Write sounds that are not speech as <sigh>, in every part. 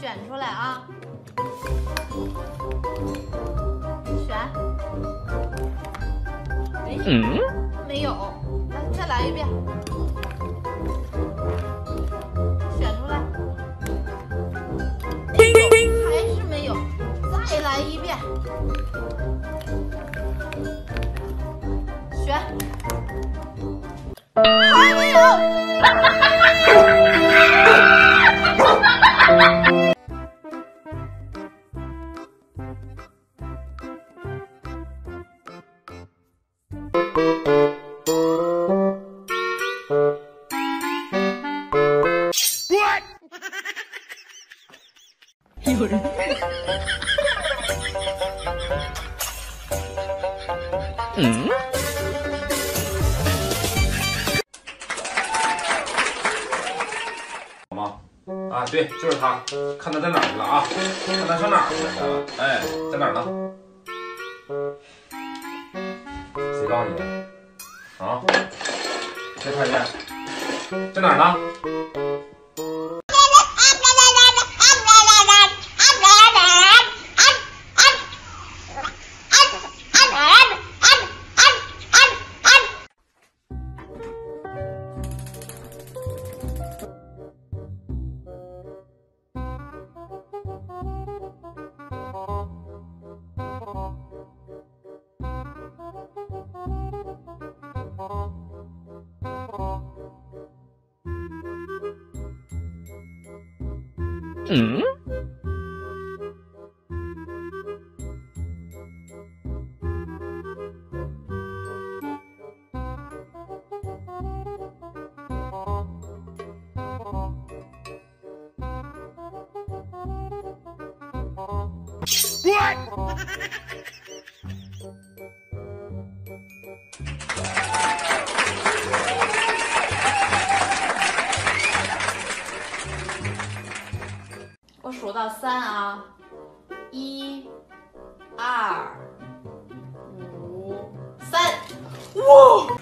选出来啊！选。没，没有。来，再来一遍。选出来。还是没有。再来一遍。选。啊，对，就是他，看他在哪儿去了啊？看他上哪儿去了？哎，在哪儿呢？谁告诉你的？啊？没看见？在哪儿呢？嗯。数到三啊，一、二、五、三，哇！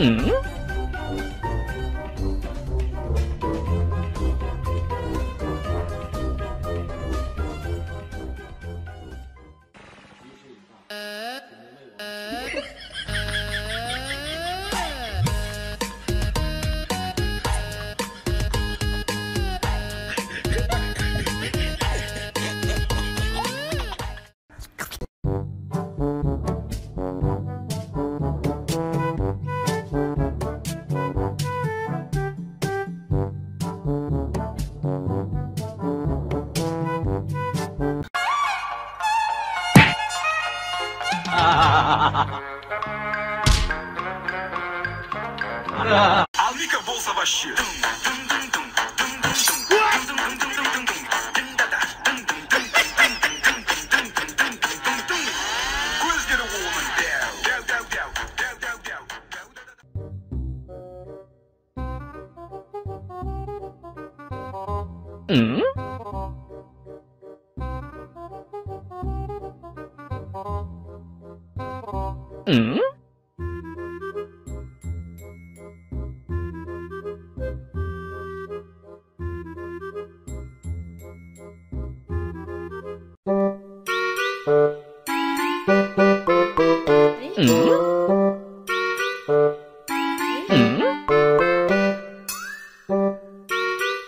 嗯。Aplica a bolsa Basti. Mm?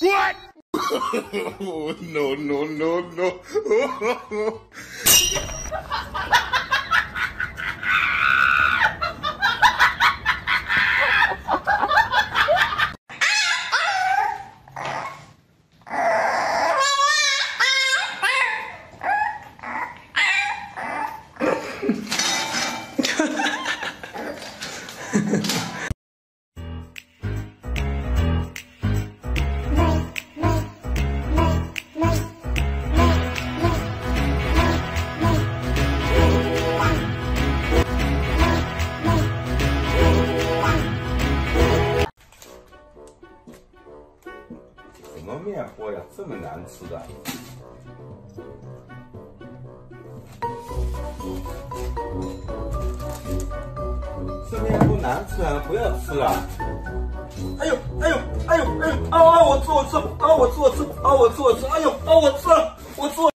What? no, no, no, no. <laughs> 什么面货呀，这么难吃的？这面不难吃啊，不要吃了。哎呦，哎呦，哎呦，哎呦，啊啊！我吃，我吃，啊我吃，我吃，啊我吃，我吃，哎呦，啊我吃，我吃。